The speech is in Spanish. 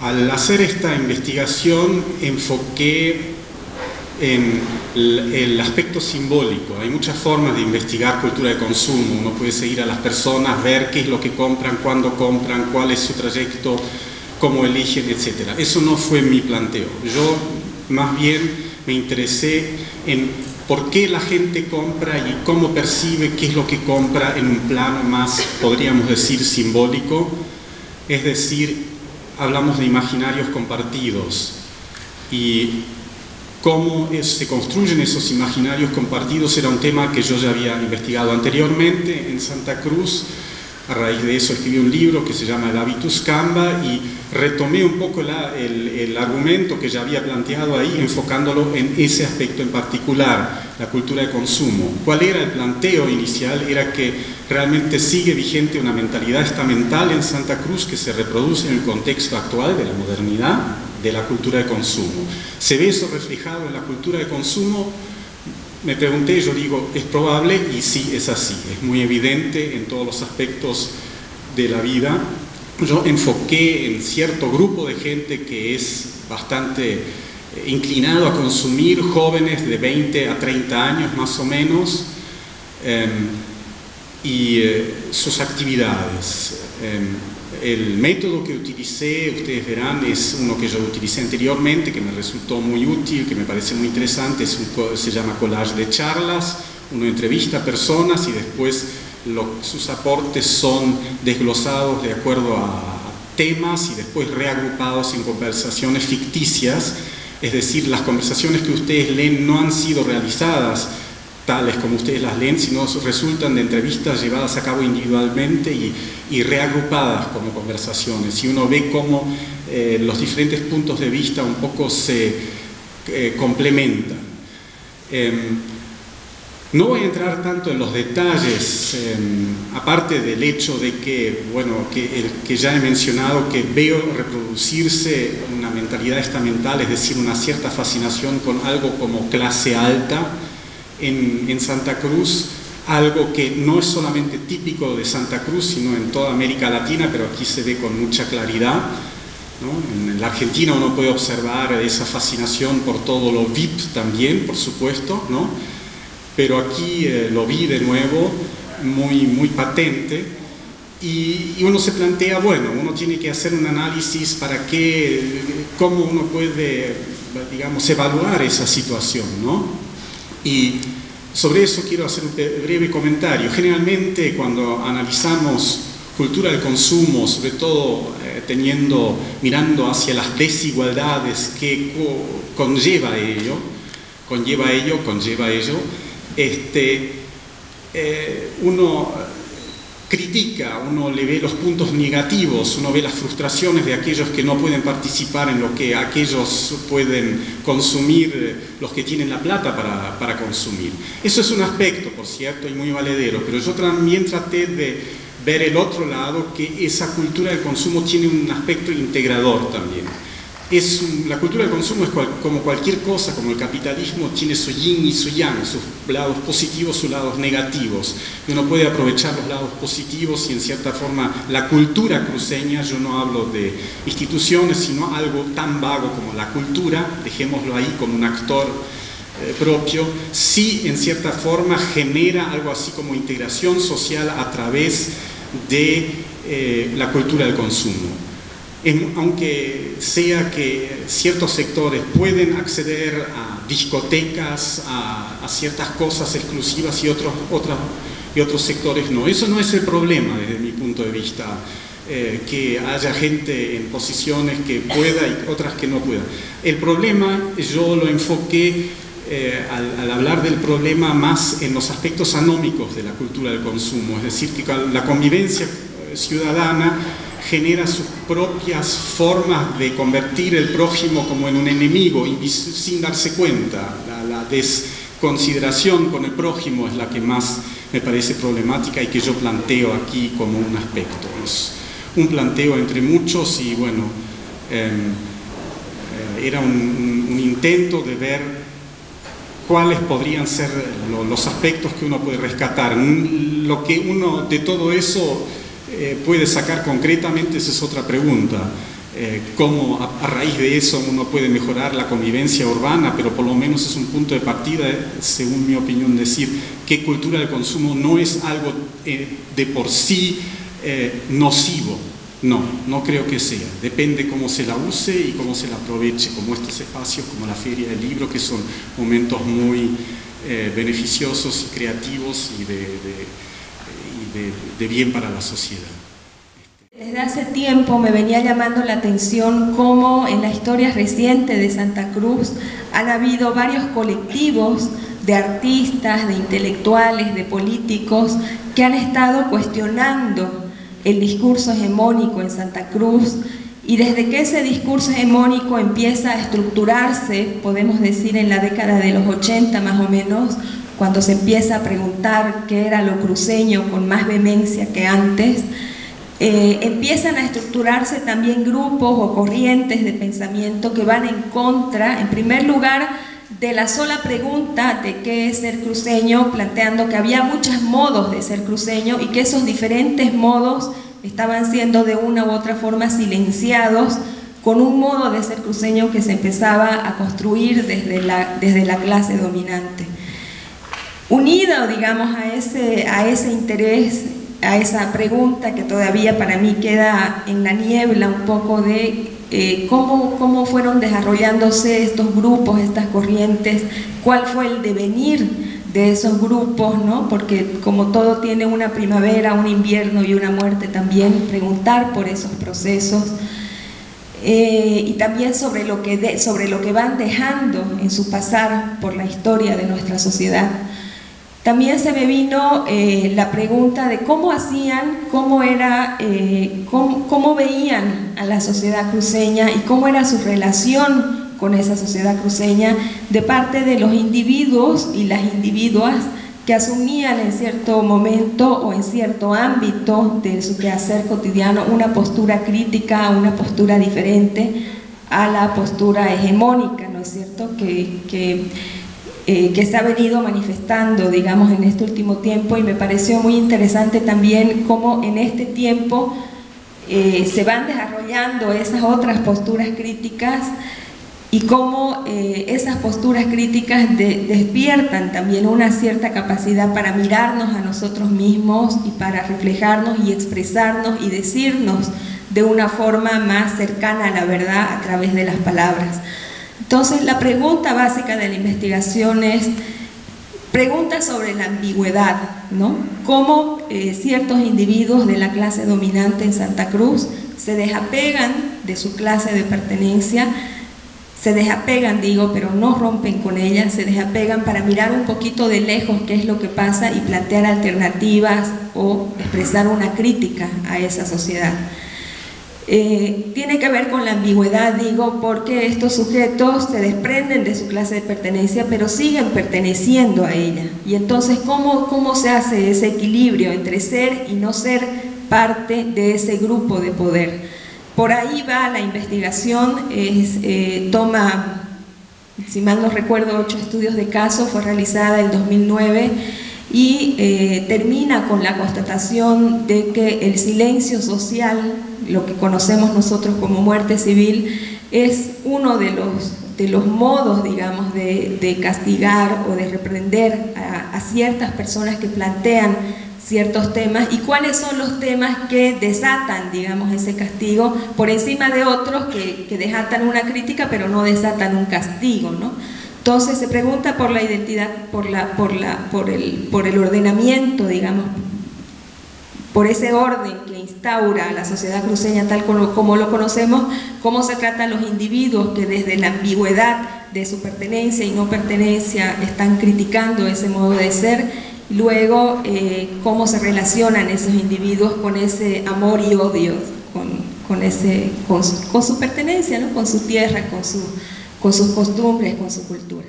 Al hacer esta investigación enfoqué en el aspecto simbólico. Hay muchas formas de investigar cultura de consumo. Uno puede seguir a las personas, ver qué es lo que compran, cuándo compran, cuál es su trayecto, cómo eligen, etc. Eso no fue mi planteo. Yo más bien me interesé en por qué la gente compra y cómo percibe qué es lo que compra en un plano más, podríamos decir, simbólico. Es decir, hablamos de imaginarios compartidos. Y cómo se construyen esos imaginarios compartidos era un tema que yo ya había investigado anteriormente en Santa Cruz. A raíz de eso escribí un libro que se llama El Habitus Camba y retomé un poco el, argumento que ya había planteado ahí, enfocándolo en ese aspecto en particular, la cultura de consumo. ¿Cuál era el planteo inicial? Era que realmente sigue vigente una mentalidad estamental en Santa Cruz que se reproduce en el contexto actual de la modernidad, de la cultura de consumo. ¿Se ve eso reflejado en la cultura de consumo? Me pregunté, yo digo, es probable y sí es así, es muy evidente en todos los aspectos de la vida. Yo enfoqué en cierto grupo de gente que es bastante eh, inclinado a consumir, jóvenes de 20 a 30 años más o menos, em, y eh, sus actividades. Em, el método que utilicé, ustedes verán, es uno que yo utilicé anteriormente, que me resultó muy útil, que me parece muy interesante, se llama collage de charlas, uno entrevista a personas y después sus aportes son desglosados de acuerdo a temas y después reagrupados en conversaciones ficticias, es decir, las conversaciones que ustedes leen no han sido realizadas tales como ustedes las leen, sino resultan de entrevistas llevadas a cabo individualmente y, reagrupadas como conversaciones. Y uno ve cómo eh, los diferentes puntos de vista un poco se eh, complementan. Em, no voy a entrar tanto en los detalles, em, aparte del hecho de que, bueno, que, que ya he mencionado que veo reproducirse una mentalidad estamental, es decir, una cierta fascinación con algo como clase alta, en, Santa Cruz, algo que no es solamente típico de Santa Cruz, sino en toda América Latina, pero aquí se ve con mucha claridad. En la Argentina uno puede observar esa fascinación por todo lo VIP también, por supuesto, ¿no? pero aquí eh, lo vi de nuevo muy, muy patente y, y, uno se plantea, bueno, uno tiene que hacer un análisis para qué, cómo uno puede, digamos, evaluar esa situación, ¿no? Y sobre eso quiero hacer un breve comentario. Generalmente cuando analizamos cultura del consumo, sobre todo eh, teniendo, mirando hacia las desigualdades que conlleva ello, conlleva ello, conlleva ello, este, eh, uno critica, uno le ve los puntos negativos, uno ve las frustraciones de aquellos que no pueden participar en lo que aquellos pueden consumir, eh, los que tienen la plata para, para consumir. Eso es un aspecto, por cierto, y muy valedero, pero yo también traté de ver el otro lado, que esa cultura del consumo tiene un aspecto integrador también es la cultura del consumo es como cualquier cosa, como el capitalismo, tiene su yin y su yang, sus lados positivos, sus lados negativos. Uno puede aprovechar los lados positivos y en cierta forma la cultura cruceña, yo no hablo de instituciones, sino algo tan vago como la cultura, dejémoslo ahí como un actor eh, propio, sí en cierta forma genera algo así como integración social a través de eh, la cultura del consumo aunque sea que ciertos sectores pueden acceder a discotecas, a, ciertas cosas exclusivas y otros, y otros sectores no. Eso no es el problema desde mi punto de vista, eh, que haya gente en posiciones que pueda y otras que no puedan. El problema yo lo enfoqué eh, al, al, hablar del problema más en los aspectos anómicos de la cultura del consumo, es decir, que la convivencia ciudadana genera sus propias formas de convertir el prójimo como en un enemigo sin darse cuenta. La, desconsideración con el prójimo es la que más me parece problemática y que yo planteo aquí como un aspecto. Es un planteo entre muchos y bueno, em, eh, era un, intento de ver cuáles podrían ser los aspectos que uno puede rescatar. Lo que uno de todo eso eh, puede sacar concretamente, esa es otra pregunta. eh, cómo a, raíz de eso uno puede mejorar la convivencia urbana, pero por lo menos es un punto de partida, según mi opinión, decir que cultura del consumo no es algo de por sí nocivo, no, no creo que sea. Depende cómo se la use y cómo se la aproveche, como estos espacios, como la Feria del Libro, que son momentos muy eh, beneficiosos y creativos y, de, de, bien para la sociedad. Desde hace tiempo me venía llamando la atención cómo en la historia reciente de Santa Cruz han habido varios colectivos de artistas, de intelectuales, de políticos que han estado cuestionando el discurso hegemónico en Santa Cruz y desde que ese discurso hegemónico empieza a estructurarse, podemos decir en la década de los 80 más o menos, cuando se empieza a preguntar qué era lo cruceño con más vehemencia que antes, eh, empiezan a estructurarse también grupos o corrientes de pensamiento que van en contra, en primer lugar, de la sola pregunta de qué es ser cruceño, planteando que había muchos modos de ser cruceño y que esos diferentes modos estaban siendo de una u otra forma silenciados con un modo de ser cruceño que se empezaba a construir desde la, desde la clase dominante. Unido, digamos, a ese, a ese interés, a esa pregunta que todavía para mí queda en la niebla un poco de eh, cómo, cómo fueron desarrollándose estos grupos, estas corrientes, cuál fue el devenir de esos grupos, ¿no? porque como todo tiene una primavera, un invierno y una muerte también, preguntar por esos procesos eh, y también sobre lo, que sobre lo que van dejando en su pasar por la historia de nuestra sociedad. También se me vino eh, la pregunta de cómo hacían, cómo, era, eh, cómo, veían a la sociedad cruceña y cómo era su relación con esa sociedad cruceña de parte de los individuos y las individuas que asumían en cierto momento o en cierto ámbito de su quehacer cotidiano una postura crítica, una postura diferente a la postura hegemónica, ¿no es cierto? Que, eh, que se ha venido manifestando, digamos, en este último tiempo y me pareció muy interesante también cómo en este tiempo eh, se van desarrollando esas otras posturas críticas y cómo eh, esas posturas críticas despiertan también una cierta capacidad para mirarnos a nosotros mismos y para reflejarnos y expresarnos y decirnos de una forma más cercana a la verdad a través de las palabras. Entonces, la pregunta básica de la investigación es, pregunta sobre la ambigüedad, ¿no? Cómo eh, ciertos individuos de la clase dominante en Santa Cruz se desapegan de su clase de pertenencia, se desapegan, digo, pero no rompen con ella, se desapegan para mirar un poquito de lejos qué es lo que pasa y plantear alternativas o expresar una crítica a esa sociedad. Eh, tiene que ver con la ambigüedad, digo, porque estos sujetos se desprenden de su clase de pertenencia, pero siguen perteneciendo a ella. Y entonces, ¿cómo, cómo se hace ese equilibrio entre ser y no ser parte de ese grupo de poder? Por ahí va la investigación, es, eh, toma, si mal no recuerdo, ocho estudios de caso, fue realizada en 2009 y eh, termina con la constatación de que el silencio social lo que conocemos nosotros como muerte civil, es uno de los, de los modos, digamos, de, castigar o de reprender a, ciertas personas que plantean ciertos temas y cuáles son los temas que desatan, digamos, ese castigo por encima de otros que, que desatan una crítica pero no desatan un castigo, ¿no? Entonces se pregunta por la identidad, por, la, por, la, por, el, por el ordenamiento, digamos, por ese orden que instaura la sociedad cruceña tal como, lo conocemos, cómo se tratan los individuos que desde la ambigüedad de su pertenencia y no pertenencia están criticando ese modo de ser, luego eh, cómo se relacionan esos individuos con ese amor y odio, con, ese, con, su pertenencia, ¿no? con su tierra, con, su, con sus costumbres, con su cultura.